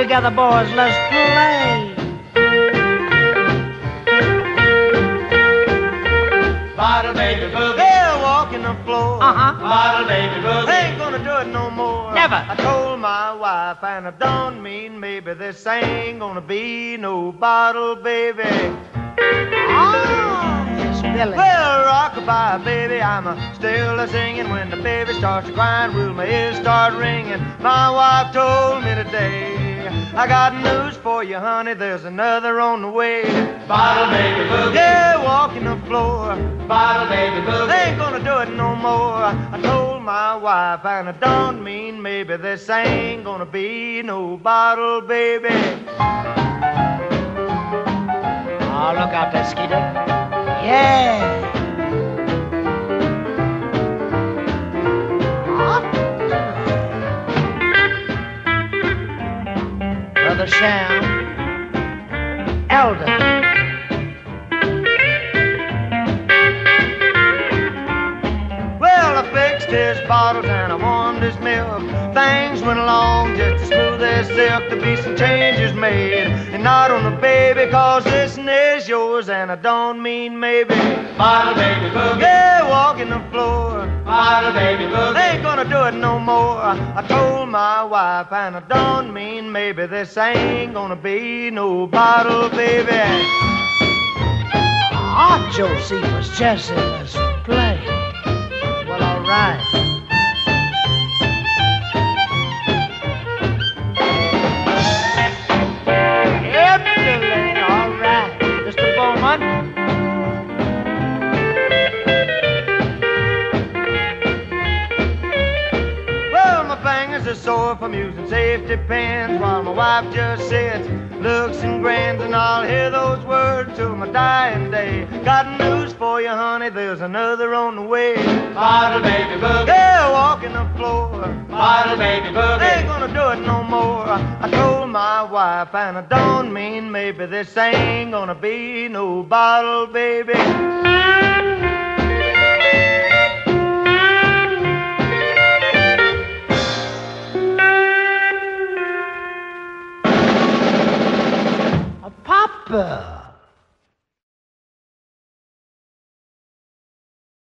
together, boys. Let's play. Bottle baby boogie. Yeah, walking the floor. Uh-huh. Bottle baby boogie. Ain't gonna do it no more. Never. I told my wife, and I don't mean maybe this ain't gonna be no bottle baby. Ah, yes, Billy. Well, rockabye, baby, I'm a still a singing when the baby starts to crying. Will my ears start ringing? My wife told me today. I got news for you, honey. There's another on the way. Bottle baby boogie. Yeah, walking the floor. Bottle baby boogie. Ain't gonna do it no more. I told my wife, and I don't mean maybe this ain't gonna be no bottle, baby. Oh, look out there, Skeeter. Brother Sham. Elder. Well, I fixed his bottles and I warmed his milk. Things went along just as smooth as silk. To be some changes made, and not on the baby, cause this is yours, and I don't mean maybe. Bottle baby boogie. Yeah, walking the floor. Bottle baby boogie. Ain't gonna do it no more. I told my wife, and I don't mean maybe this ain't gonna be no bottle, baby. Ah, Josephus, Jesse, let's play. Well, all fingers are sore from using safety pins while my wife just sits, looks and grins, and I'll hear those words till my dying day. Got news for you, honey, there's another on the way. Bottle baby boogie. Yeah, walking the floor. Bottle baby boogie, Ain't gonna do it no more. I told my wife, and I don't mean maybe this ain't gonna be no bottle, baby. Pepper.